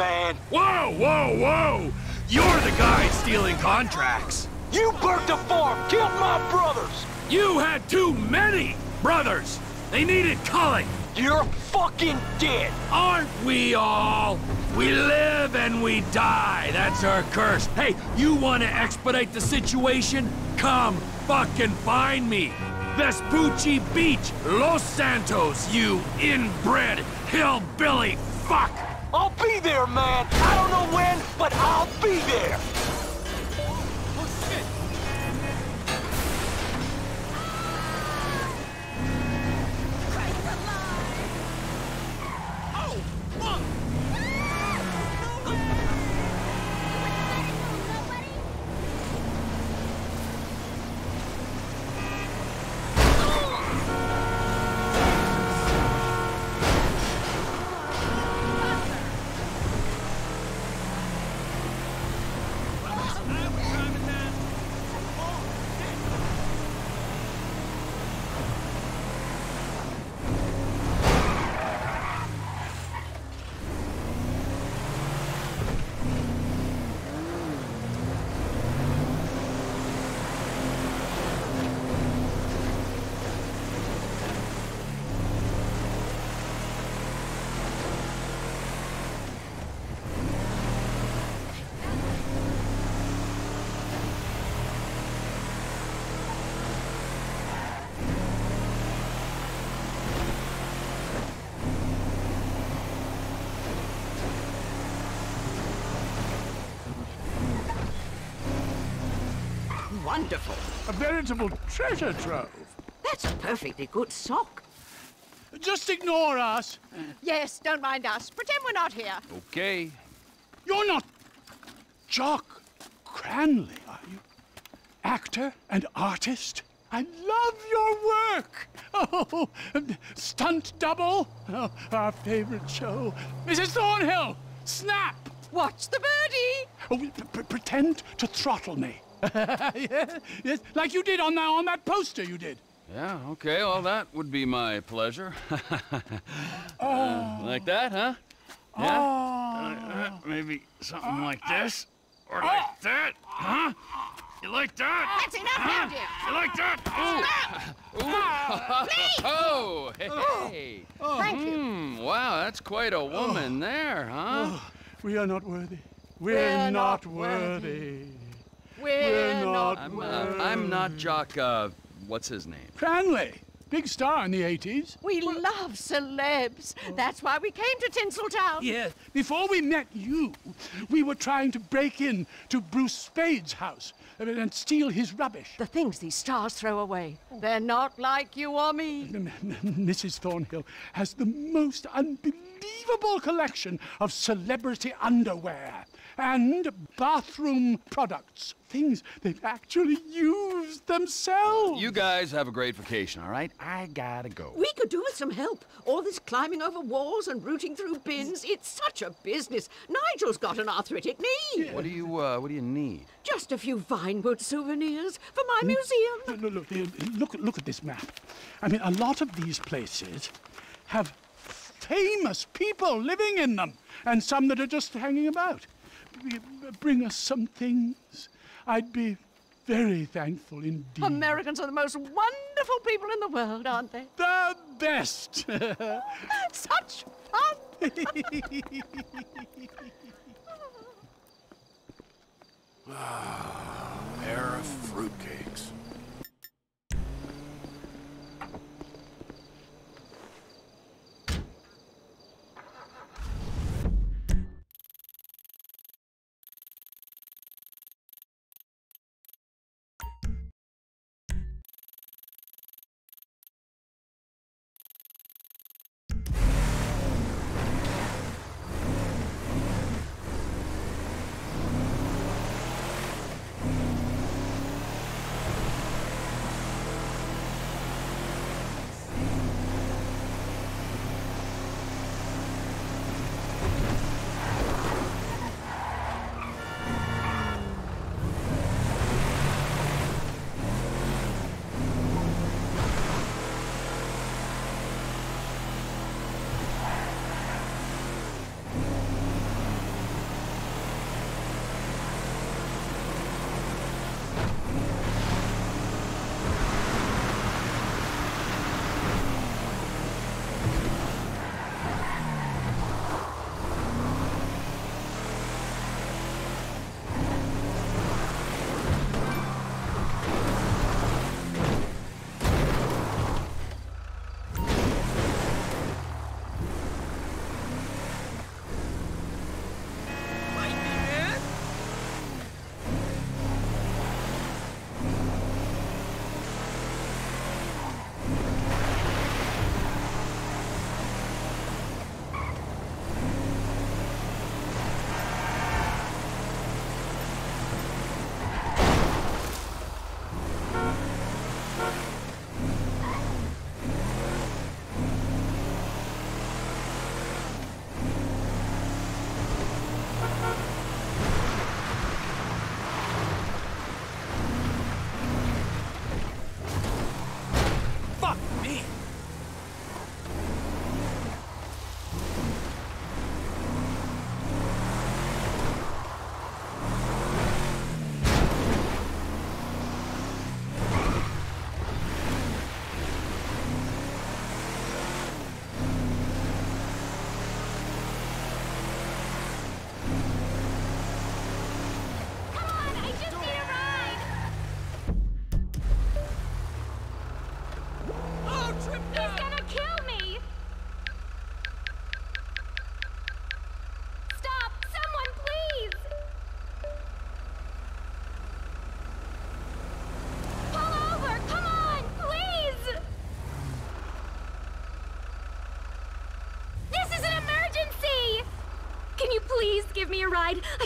O'Neil. Fuck you, man! Whoa, whoa, whoa! You're the guy stealing contracts. You burnt the farm, killed my brothers! You had too many brothers. They needed culling. You're fucking dead! Aren't we all? We live and we die. That's our curse. Hey, you want to expedite the situation? Come fucking find me. Vespucci Beach, Los Santos, you inbred hillbilly fuck! There, man! I don't know when, but I'll be there! Veritable treasure trove. That's a perfectly good sock. Just ignore us. Yes, don't mind us. Pretend we're not here. Okay. You're not Jock Cranley, are you? Actor and artist? I love your work. Oh, stunt double. Oh, our favorite show. Mrs. Thornhill, snap. Watch the birdie! Oh, p- p- pretend to throttle me. yes, yes, like you did on that on that poster you did. Yeah, okay, well, that would be my pleasure. Uh, like that, huh? Yeah? Uh, maybe something like this? Or like that? Huh? You like that? That's enough, have you? You like that? Ooh! Ooh! Oh, hey! Thank you. Hmm, wow, that's quite a woman there, huh? We are not worthy. We're, We're not, not worthy. We're, not not. I'm, uh, I'm not Jock, uh, what's his name? Cranley, big star in the 80s. We love celebs. That's why we came to Tinseltown. Yes. Before we met you, we were trying to break in to Bruce Spade's house and steal his rubbish. The things these stars throw away. They're not like you or me. M- m- Mrs. Thornhill has the most unbelievable collection of celebrity underwear and bathroom products. Things they've actually used themselves. You guys have a great vacation, all right? I gotta go. We could do with some help. All this climbing over walls and rooting through bins, it's such a business. Nigel's got an arthritic knee. What do you, uh, what do you need? Just a few Vinewood souvenirs for my museum. Look, look, look, look at this map. I mean, a lot of these places have famous people living in them, and some that are just hanging about. B- Bring us some things. I'd be very thankful indeed. Americans are the most wonderful people in the world, aren't they? the best. Such fun! Ah, pair of fruitcakes.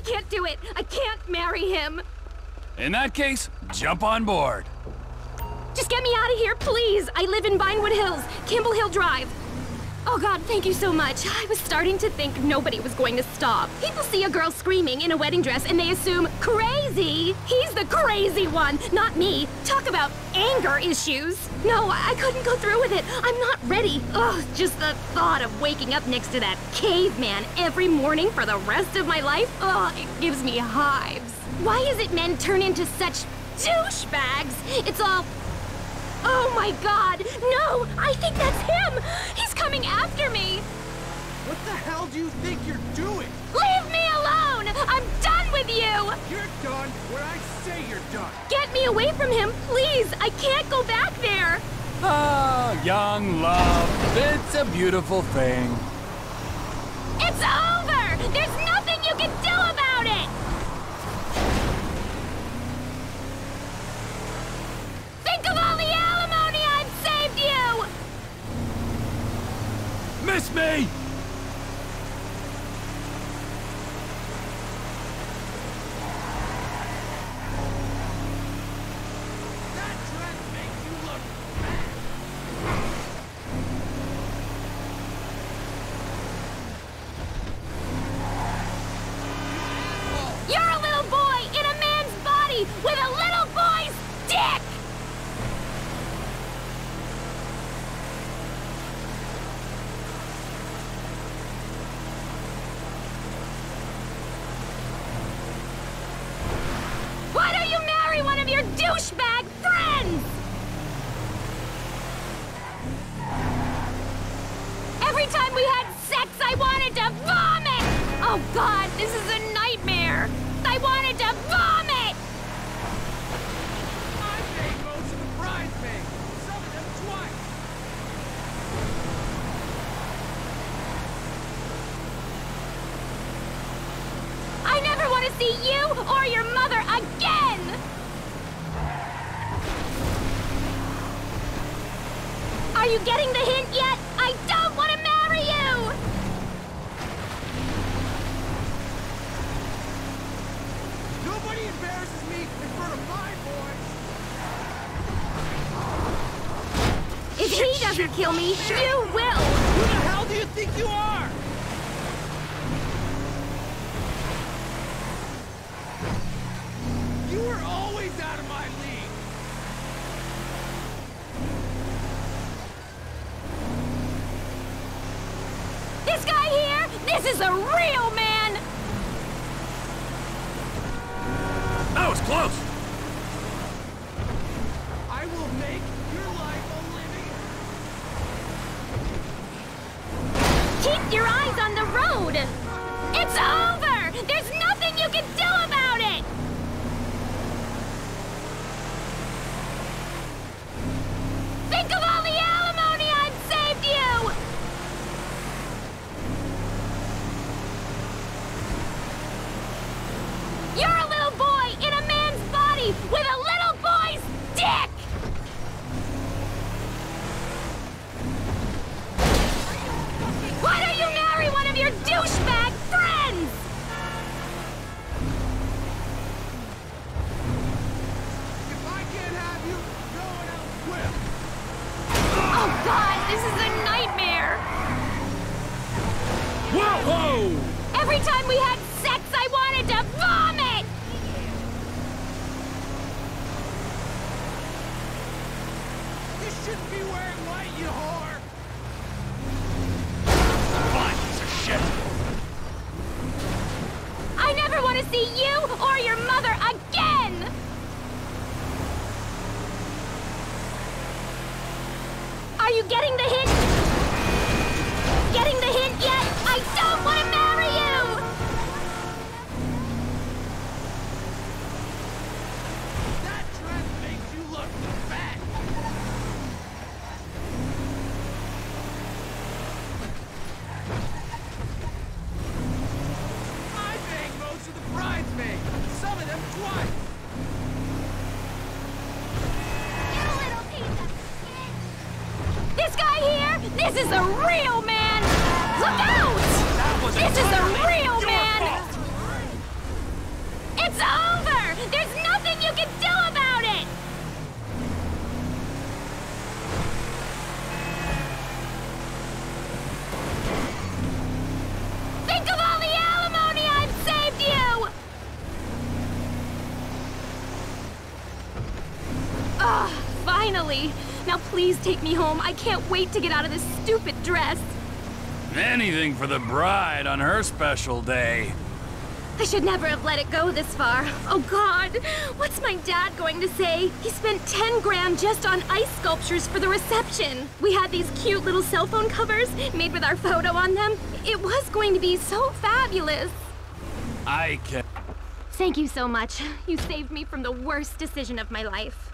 Can't do it. I can't marry him. In that case, jump on board. Just get me out of here, please. I live in Vinewood Hills, Campbell Hill Drive. Oh God, thank you so much. I was starting to think nobody was going to stop. People see a girl screaming in a wedding dress and they assume crazy. He's the crazy one, not me. Talk about anger issues. No, I couldn't go through with it. I'm not ready. Ugh, just the thought of waking up next to that caveman every morning for the rest of my life, ugh, it gives me hives. Why is it men turn into such douchebags? It's all Oh my god! No! I think that's him! He's coming after me! What the hell do you think you're doing? Leave me alone! I'm done with you! You're done when I say you're done. Get me away from him, please! I can't go back there! Ah, young love. It's a beautiful thing. It's over! There's nothing you can do about it! Think of all the alimony I've saved you! Miss me! That dress makes you look fat. You're a little boy in a man's body with a little boy's dick! Why don't you marry one of your douchebag friends? Every time we had sex, I wanted to vomit! Oh god, this is a nightmare! I wanted to vomit! I paid most of the bridesmaids. Some of them twice. I never want to see you or your mother again! Are you getting the hint yet? I don't want to marry you! Nobody embarrasses me in front of my boys. If he doesn't kill me, you will! Who the hell do you think you are? You were always out of my league. This guy here, this is a real man! That was close. I will make your life a living. Keep your eyes on the road! It's over! There's nothing you can do about it! Think of all the alimony I've saved you! You're a little this is a real I can't wait to get out of this stupid dress. Anything for the bride on her special day. I should never have let it go this far. Oh God, what's my dad going to say? He spent 10 grand just on ice sculptures for the reception. We had these cute little cell phone covers made with our photo on them. It was going to be so fabulous. I can. Thank you so much. You saved me from the worst decision of my life.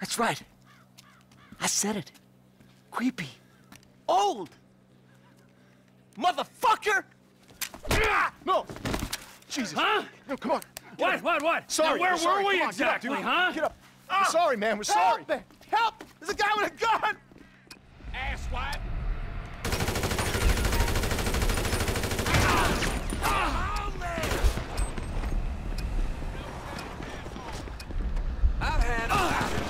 That's right. I said it. Creepy. Old. Motherfucker! Ah! No! Jesus. Huh? No, come on. Get What, up. what, what? Sorry. Now, where I'm sorry. were we Come on, get up, exactly, dude. huh? Get up. We're sorry, man. We're sorry. Help me! Help! There's a guy with a gun! Asswipe! Ah. I've had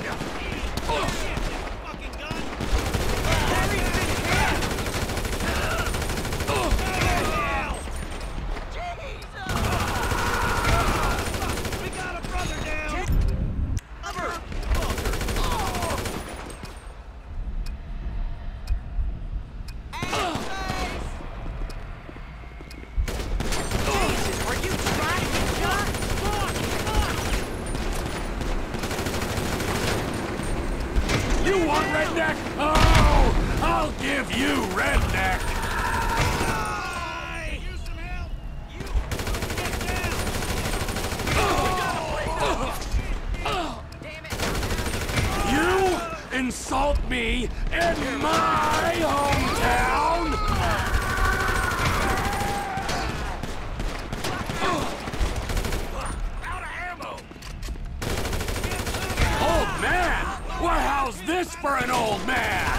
this for an old man!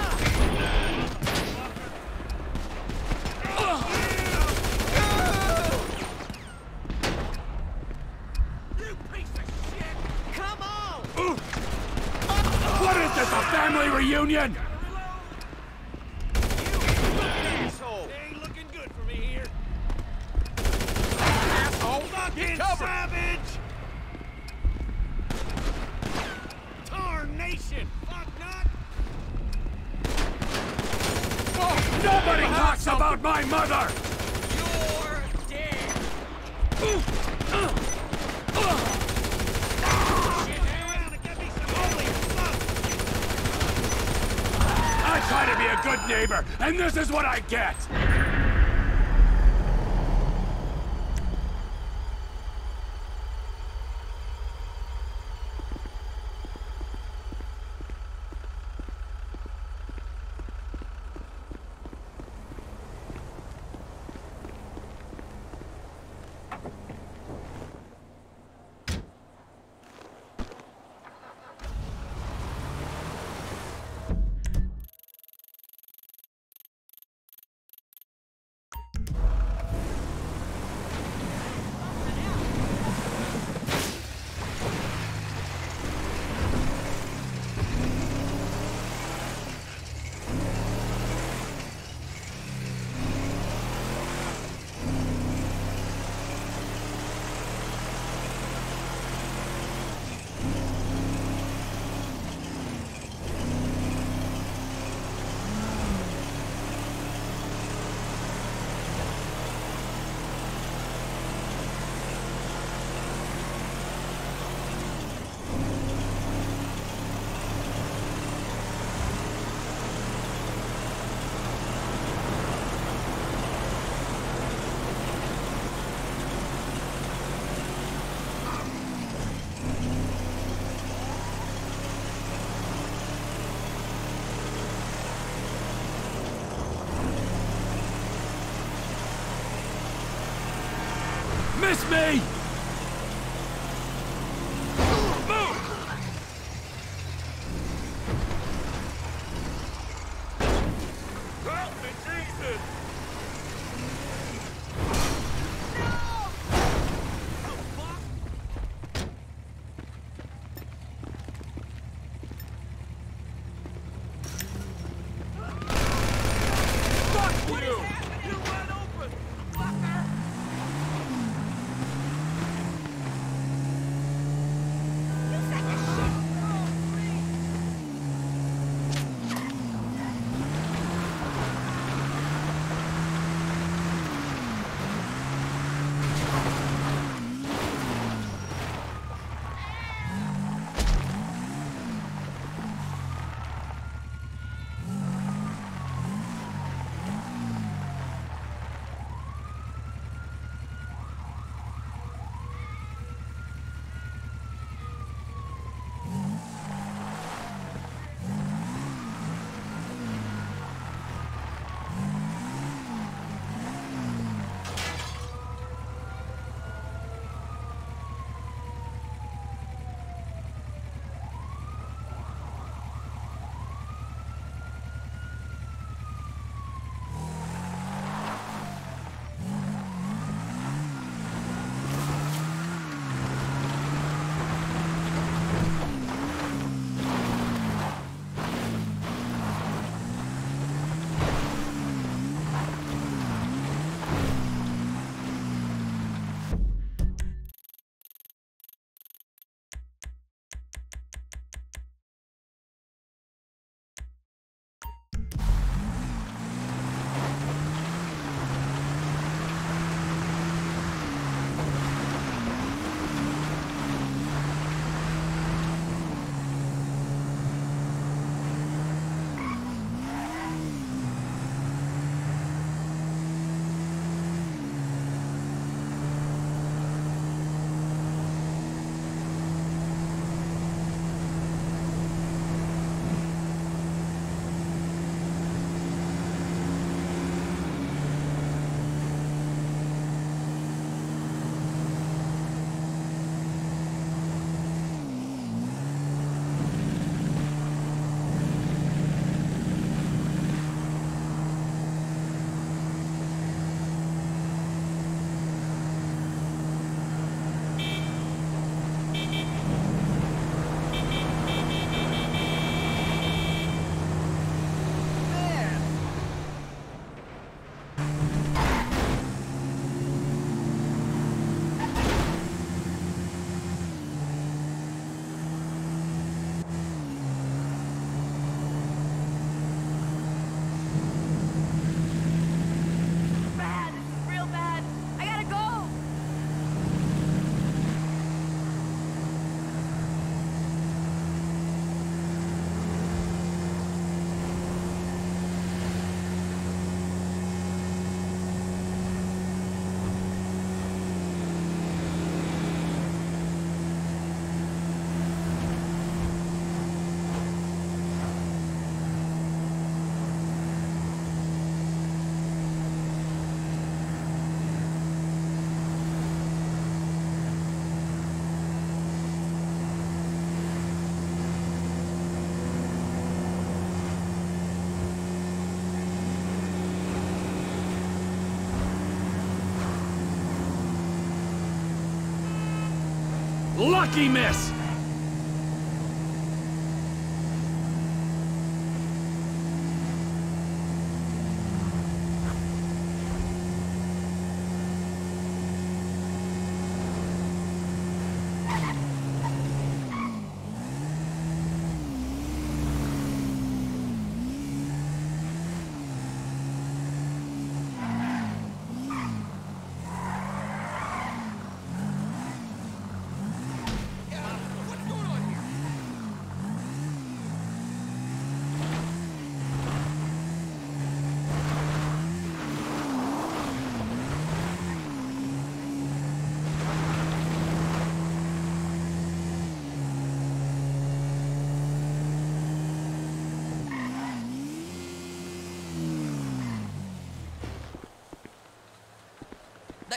What is this, a family reunion? Kiss me! Lucky miss!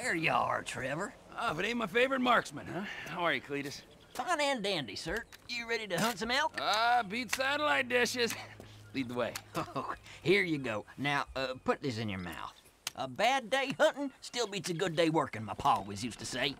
There you are, Trevor. Ah, but ain't my favorite marksman, huh? How are you, Cletus? Fine and dandy, sir. You ready to hunt some elk? Ah, beat satellite dishes. Lead the way. Oh, here you go. Now, uh, put this in your mouth. A bad day hunting still beats a good day working, my pa always used to say.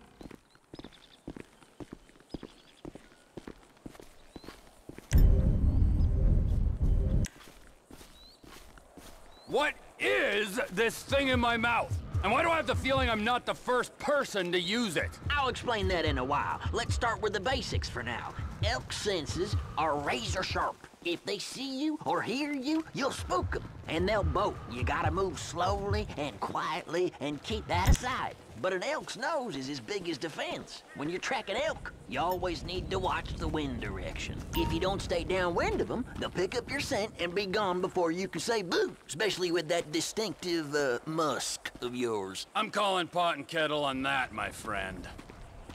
What is this thing in my mouth? And why do I have the feeling I'm not the first person to use it? I'll explain that in a while. Let's start with the basics for now. Elk senses are razor sharp. If they see you or hear you, you'll spook them, and they'll bolt. You gotta move slowly and quietly and keep that aside. But an elk's nose is as big as defense. When you're tracking elk, you always need to watch the wind direction. If you don't stay downwind of them, they'll pick up your scent and be gone before you can say boo, especially with that distinctive uh, musk of yours. I'm calling pot and kettle on that, my friend.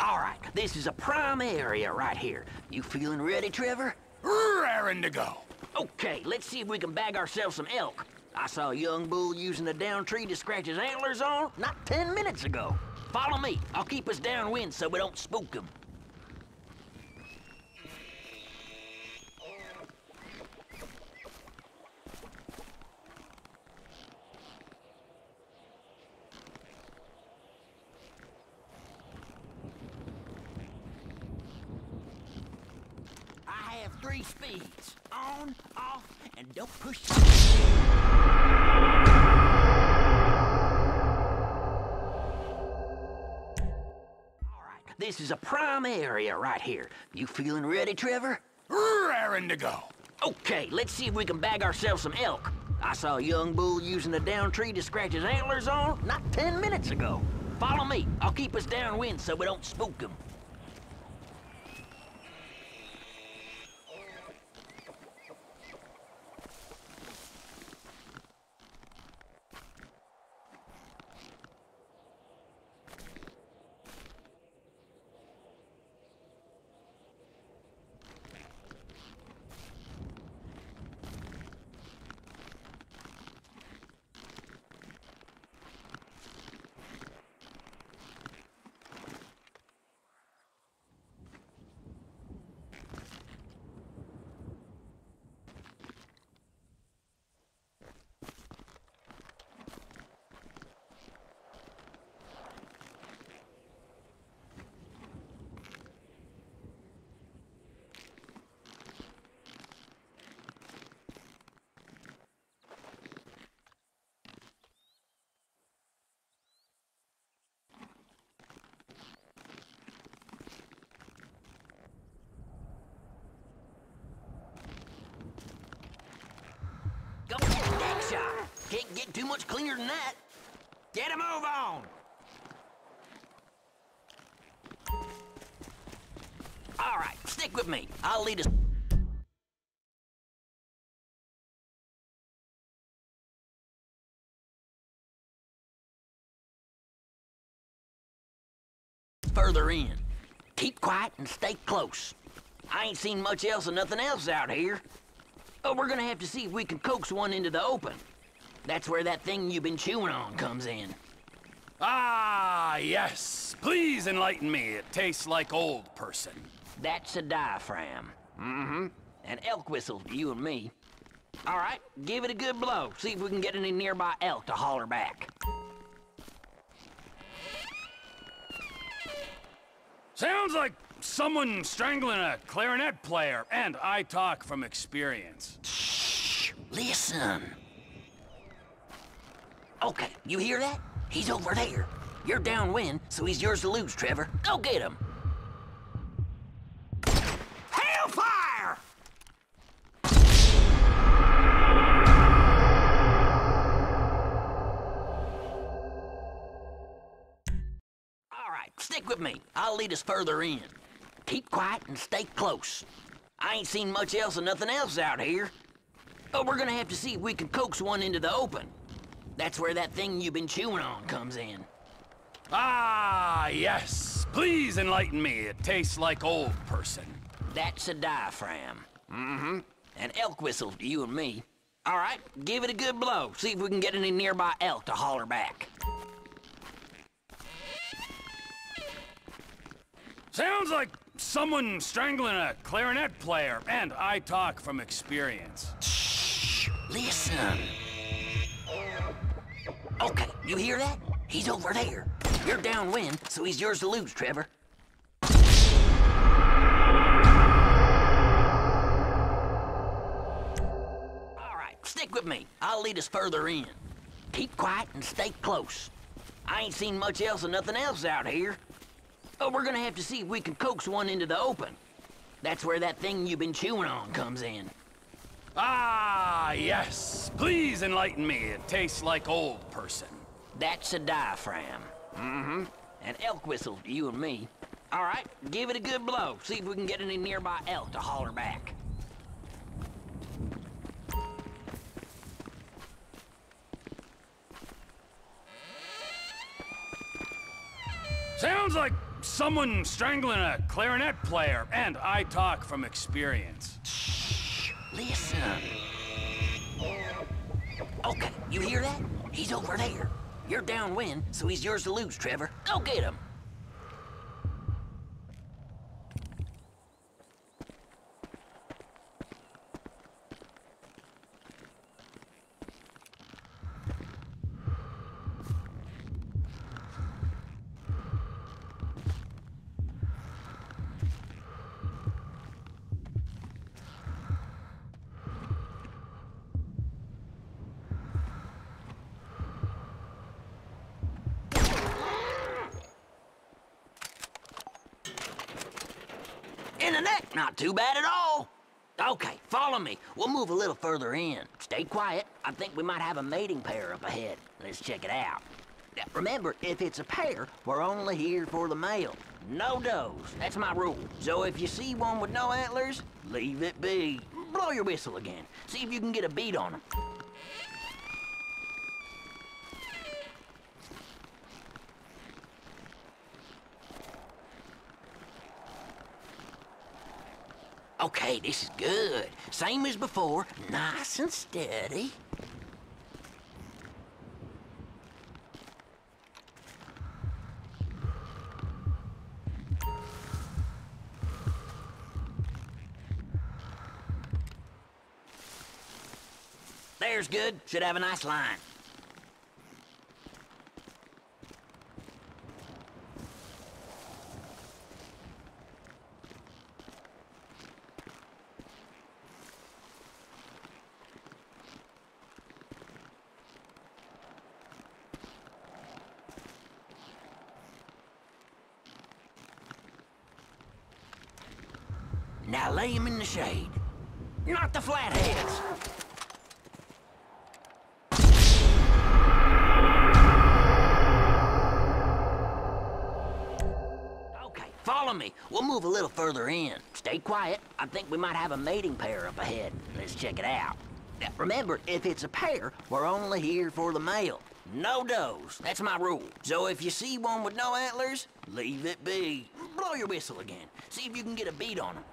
All right, this is a prime area right here. You feeling ready, Trevor? Raring to go. Okay, let's see if we can bag ourselves some elk. I saw a young bull using a down tree to scratch his antlers on not ten minutes ago. Follow me. I'll keep us downwind so we don't spook him. I have three speeds. On, off, and don't push... Alright, this is a prime area right here. You feeling ready, Trevor? Raring to go. Okay, let's see if we can bag ourselves some elk. I saw a young bull using a down tree to scratch his antlers on not ten minutes ago. Follow me. I'll keep us downwind so we don't spook him. Go get that shot. Can't get too much cleaner than that. Get a move on. All right, stick with me. I'll lead us. Further in. Keep quiet and stay close. I ain't seen much else and nothing else out here. Oh, we're gonna have to see if we can coax one into the open. That's where that thing you've been chewing on comes in. Ah, yes. Please enlighten me. It tastes like old person. That's a diaphragm. Mm-hmm. An elk whistle you and me. All right, give it a good blow. See if we can get any nearby elk to holler back. Sounds like someone strangling a clarinet player, and I talk from experience. Shh! Listen. Okay, you hear that? He's over there. You're downwind, so he's yours to lose, Trevor. Go get him. Hellfire! All right, stick with me. I'll lead us further in. Keep quiet and stay close. I ain't seen much else and nothing else out here. But we're gonna have to see if we can coax one into the open. That's where that thing you've been chewing on comes in. Ah, yes. Please enlighten me. It tastes like old person. That's a diaphragm. Mm-hmm. An elk whistle to you and me. All right, give it a good blow. See if we can get any nearby elk to holler back. Sounds like someone strangling a clarinet player, and I talk from experience. Shh! Listen. Okay, you hear that? He's over there. You're downwind, so he's yours to lose, Trevor. All right, stick with me. I'll lead us further in. Keep quiet and stay close. I ain't seen much else and nothing else out here. But we're gonna have to see if we can coax one into the open. That's where that thing you've been chewing on comes in. Ah, yes. Please enlighten me. It tastes like old person. That's a diaphragm. Mm-hmm. An elk whistle to you and me. All right, give it a good blow. See if we can get any nearby elk to holler back. Sounds like someone strangling a clarinet player, and I talk from experience. Shh! Listen. Okay, you hear that? He's over there. You're downwind, so he's yours to lose, Trevor. Go get him. In the neck, not too bad at all. Okay, follow me. We'll move a little further in. Stay quiet. I think we might have a mating pair up ahead. Let's check it out. Now, remember, if it's a pair, we're only here for the male. No does. That's my rule. So if you see one with no antlers, leave it be. Blow your whistle again. See if you can get a beat on them. Okay, this is good. Same as before, nice and steady. There's good. Should have a nice line. Now lay him in the shade. Not the flatheads. Okay, follow me. We'll move a little further in. Stay quiet. I think we might have a mating pair up ahead. Let's check it out. Now, remember, if it's a pair, we're only here for the male. No does. That's my rule. So if you see one with no antlers, leave it be. Blow your whistle again. See if you can get a beat on them.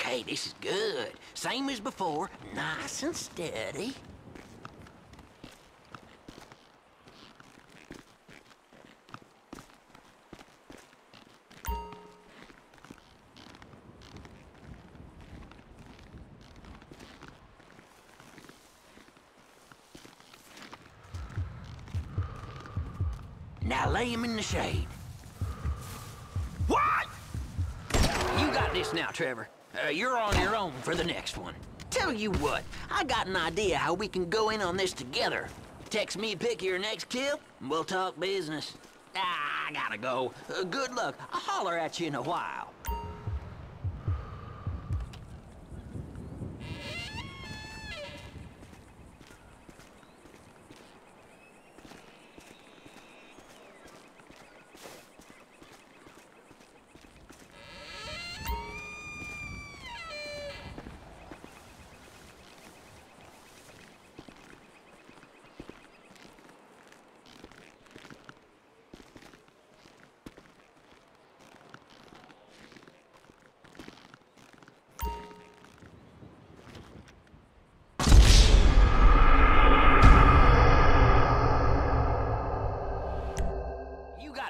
Okay, this is good. Same as before, nice and steady. Now lay him in the shade. What? You got this now, Trevor. Uh, you're on your own for the next one. Tell you what, I got an idea how we can go in on this together. Text me pick your next kill, and we'll talk business. Ah, I gotta go. Uh, good luck. I'll holler at you in a while.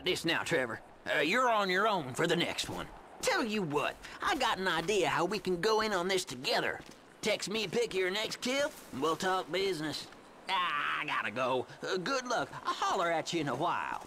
This now, Trevor. Uh, you're on your own for the next one. Tell you what, I got an idea how we can go in on this together. Text me pick your next kill, and we'll talk business. Ah, I gotta go. Uh, good luck. I'll holler at you in a while.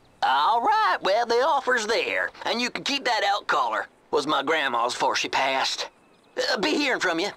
All right, well, the offer's there, and you can keep that elk collar. Was my grandma's before she passed. Uh, be hearing from you.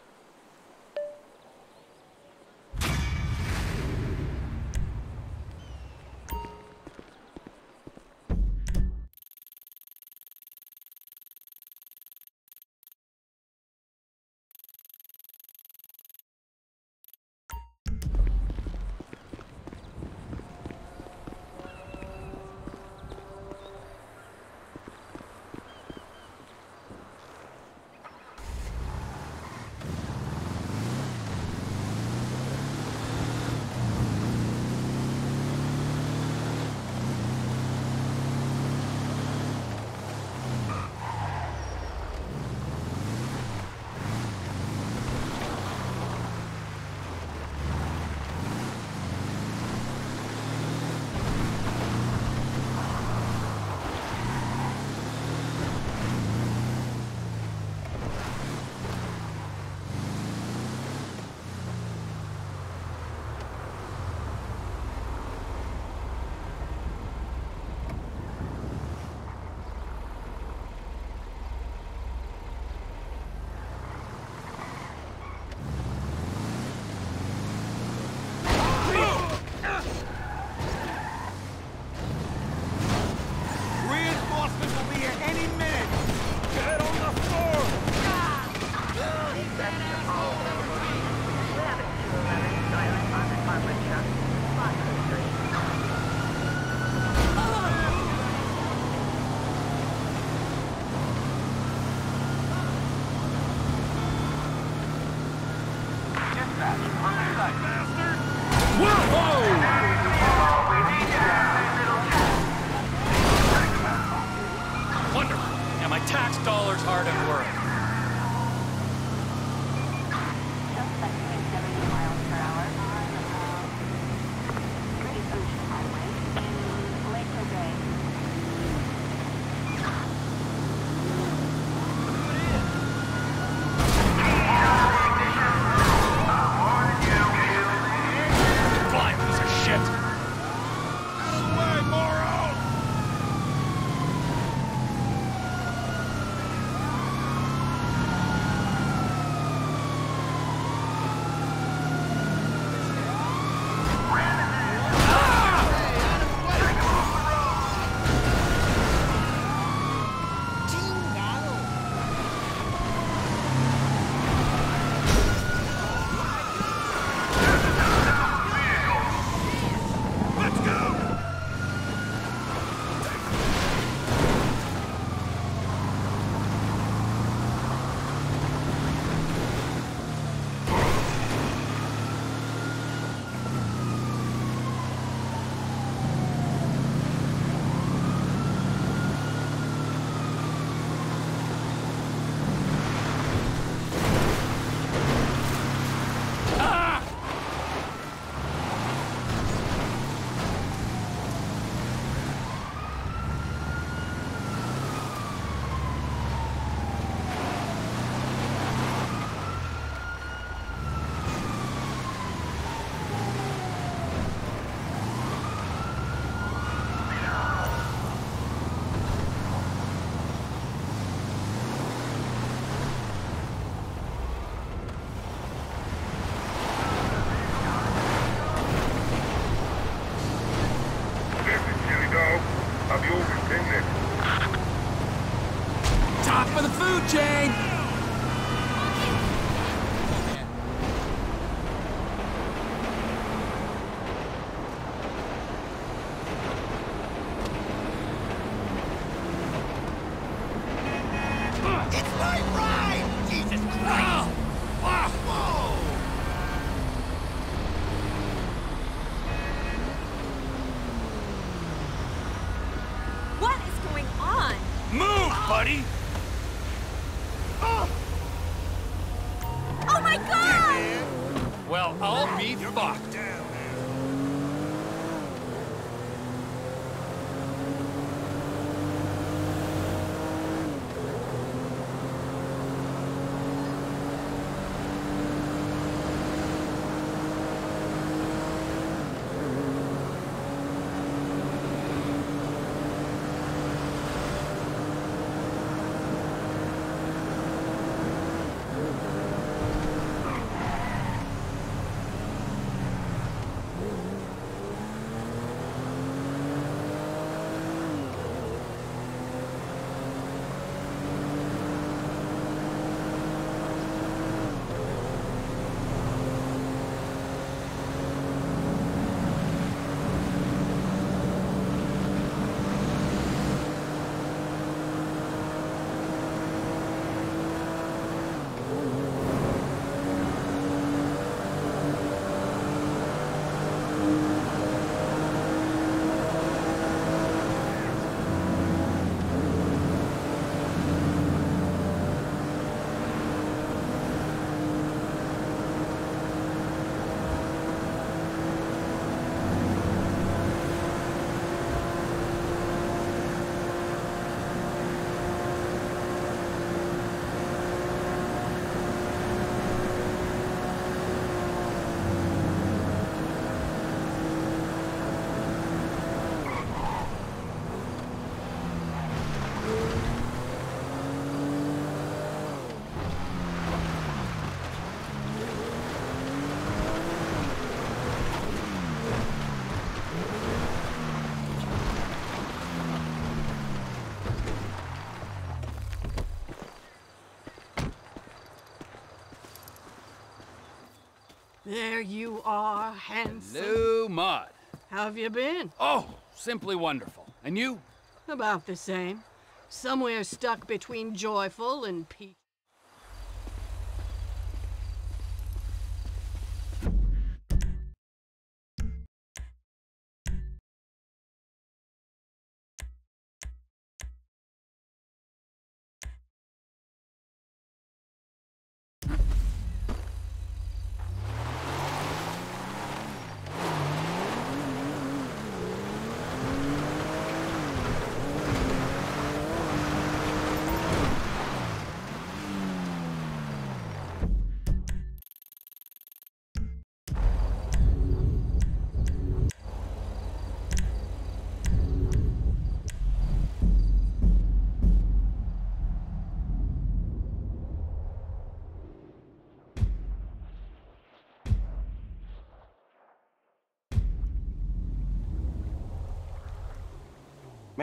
There you are, handsome. Hello, Maude. How have you been? Oh, simply wonderful. And you? About the same. Somewhere stuck between joyful and peach.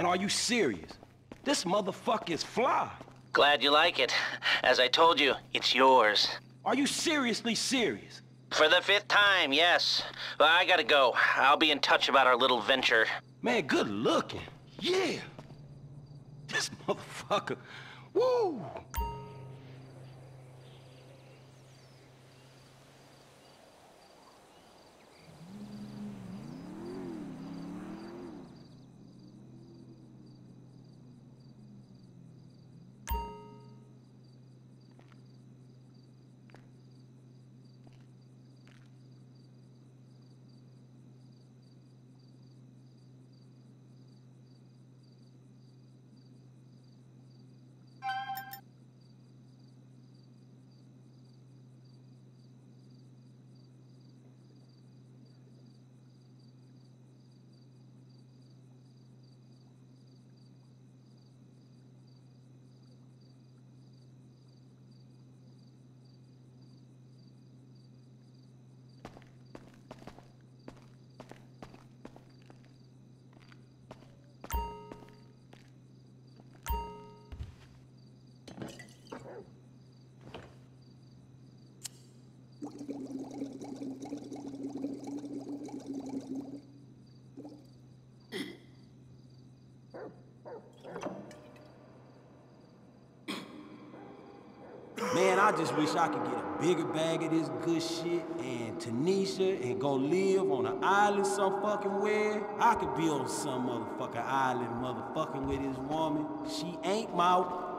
Man, are you serious? This motherfucker is fly. Glad you like it. As I told you, it's yours. Are you seriously serious? For the fifth time, yes. But I gotta go. I'll be in touch about our little venture. Man, good looking. Yeah. This motherfucker. Woo! Man, I just wish I could get a bigger bag of this good shit and Tanisha and go live on an island some fucking where. I could be on some motherfucking island motherfucking with this woman. She ain't my...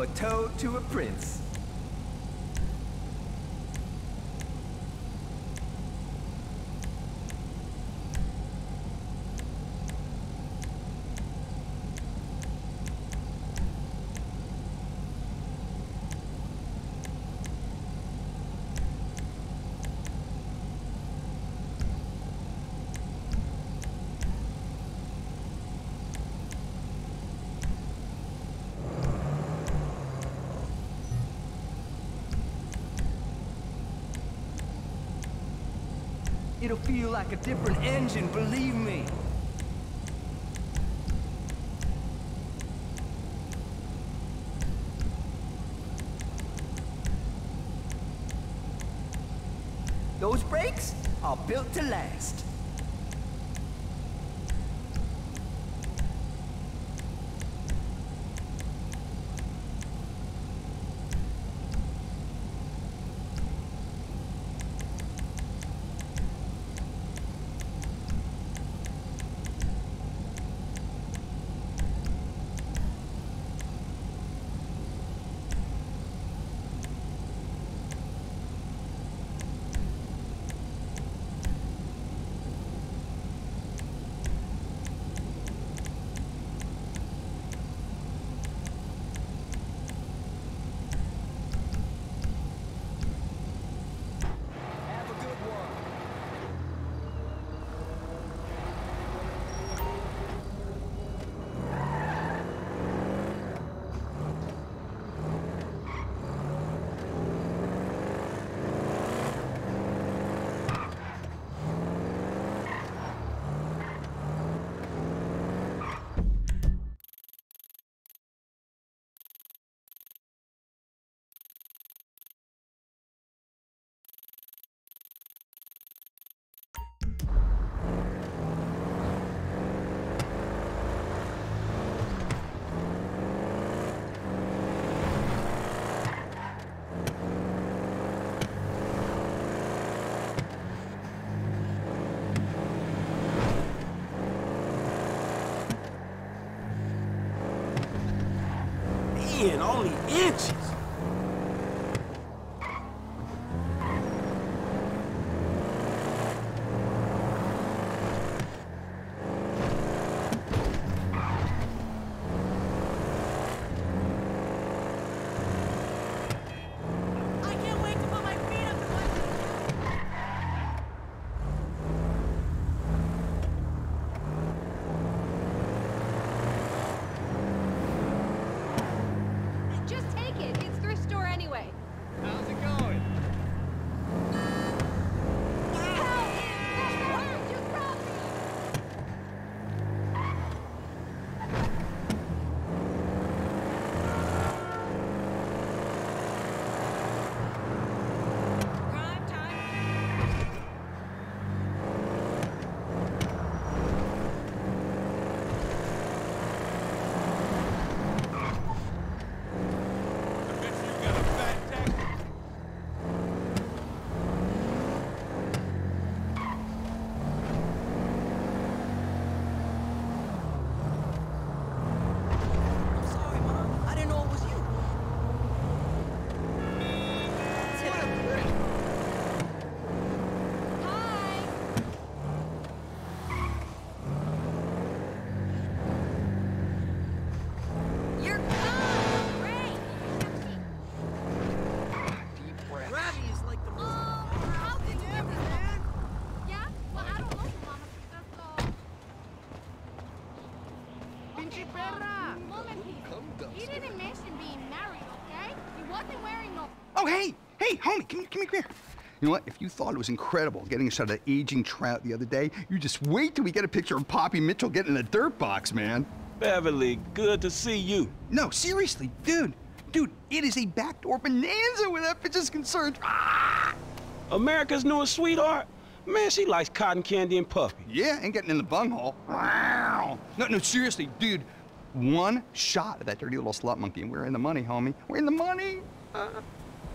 a toad to a prince. Like a different engine, believe me. Those brakes are built to last. You know what? If you thought it was incredible getting a shot of that aging trout the other day, you just wait till we get a picture of Poppy Mitchell getting in a dirt box, man. Beverly, good to see you. No, seriously, dude. Dude, it is a backdoor bonanza where that bitch is concerned. Ah! America's newest sweetheart? Man, she likes cotton candy and puppy. Yeah, and getting in the bunghole. Wow. No, no, seriously, dude. One shot of that dirty little slut monkey, and we're in the money, homie. We're in the money. Uh,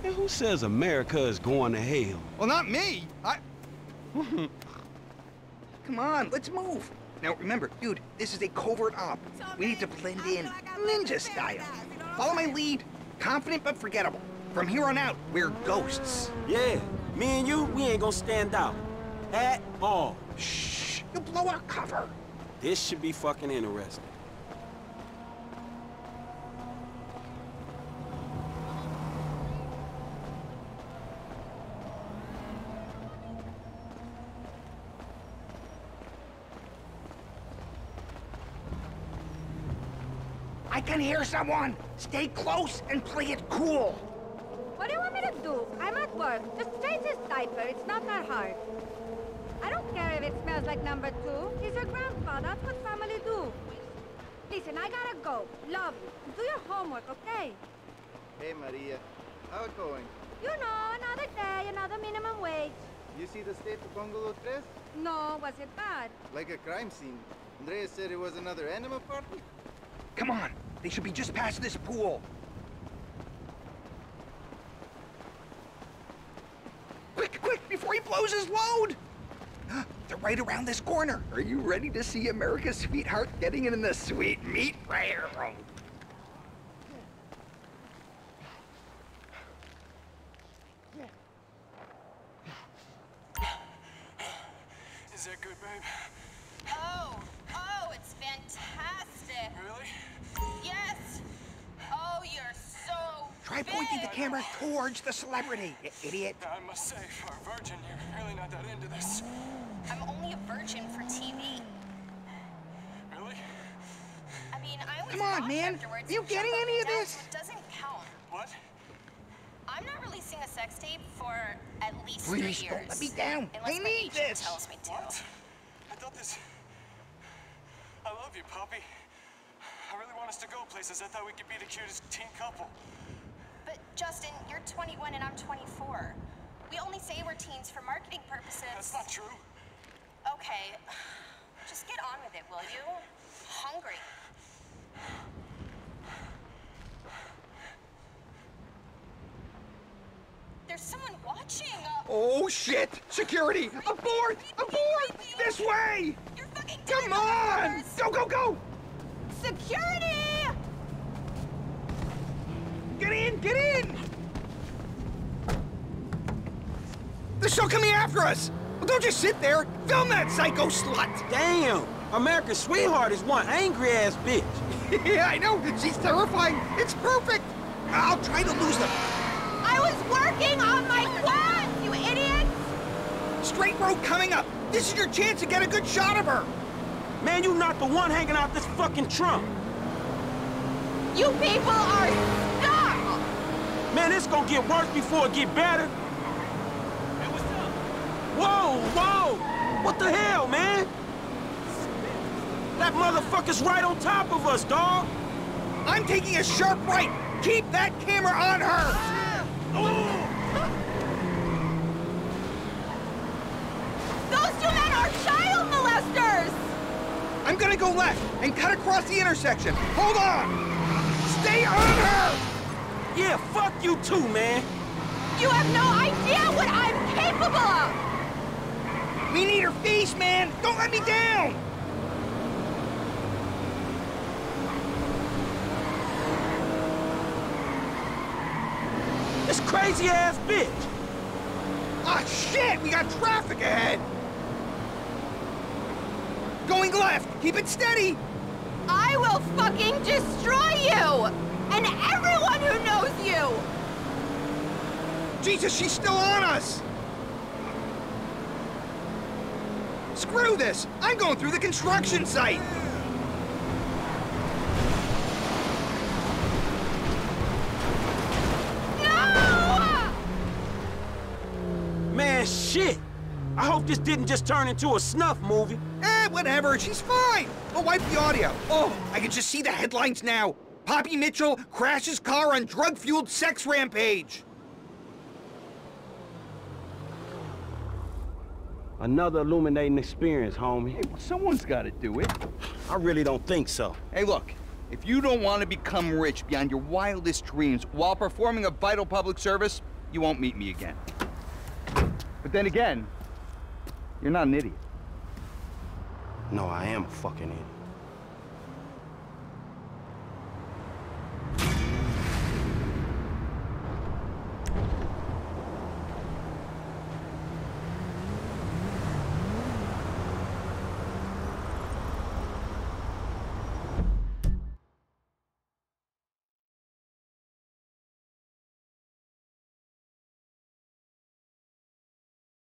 And who says America is going to hell? well, not me. I. Come on, let's move. Now remember, dude, this is a covert op. We need to blend in, ninja style. Follow my lead. Confident but forgettable. From here on out, we're ghosts. Yeah, me and you, we ain't gonna stand out. At all. Shh, you'll blow our cover. This should be fucking interesting. Hear someone. Stay close and play it cool. What do you want me to do? I'm at work. Just change this diaper. It's not that hard. I don't care if it smells like number two. He's your grandpa. That's what family do. Listen, I gotta go. Love you. Do your homework, okay? Hey, Maria. How it going? You know, another day, another minimum wage. You see the state of Bungalow 3? No, was it bad? Like a crime scene. Andrea said it was another animal party. Come on. They should be just past this pool. Quick, quick, before he blows his load! They're right around this corner. Are you ready to see America's sweetheart getting in the sweet meat railroad? Is that good, babe? Oh, oh, it's fantastic. Really? Try pointing the camera towards the celebrity, you idiot. I must say, for a virgin, you're really not that into this. I'm only a virgin for TV. Really? I mean, I always Come on, man. Are you getting any of this? It doesn't count. What? I'm not releasing a sex tape for at least Please three don't years. let me down. Unless I need this. tells me to. What? I thought this... I love you, Poppy. I really want us to go places. I thought we could be the cutest teen couple. Justin, you're 21 and I'm 24. We only say we're teens for marketing purposes. That's not true. Okay, just get on with it, will you? Hungry. There's someone watching. Uh, Oh, shit! Security! Abort! Abort! This way! Come on! Go, go, go! Security! Get in! Get in! They're still coming after us! Well, don't just sit there! Film that psycho slut! Damn! America's sweetheart is one angry ass bitch. yeah, I know! She's terrifying! It's perfect! I'll try to lose them! I was working on my quads, you idiot! Straight road coming up! This is your chance to get a good shot of her! Man, you're not the one hanging out this fucking trunk. You people are stuck! Man, it's gonna get worse before it get better. Whoa, whoa! What the hell, man? That motherfucker's right on top of us, dog. I'm taking a sharp right! Keep that camera on her! Ah. Oh. Those two men are child molesters! I'm gonna go left and cut across the intersection. Hold on! Stay on her! Yeah, fuck you too, man. You have no idea what I'm capable of! We need her face, man! Don't let me down! This crazy ass bitch. Ah, shit! We got traffic ahead! Going left! Keep it steady! I will fucking destroy you! And everyone who knows you! Jesus, she's still on us! Screw this! I'm going through the construction site! No! Man, shit. I hope this didn't just turn into a snuff movie. Eh, whatever, she's fine! I'll wipe the audio. Oh, I can just see the headlines now. Poppy Mitchell crashes car on drug-fueled sex rampage. Another illuminating experience, homie. Hey, well, someone's got to do it. I really don't think so. Hey, look, if you don't want to become rich beyond your wildest dreams while performing a vital public service, you won't meet me again. But then again, you're not an idiot. No, I am a fucking idiot.